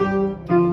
Música